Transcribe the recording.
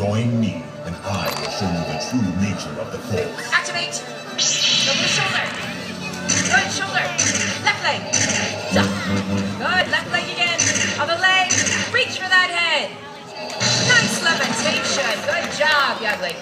Join me, and I will show you the true nature of the Force. Activate. Double shoulder. Good shoulder. Left leg. Good. Left leg again. Other leg. Reach for that head. Nice levitation. Good job, youngling.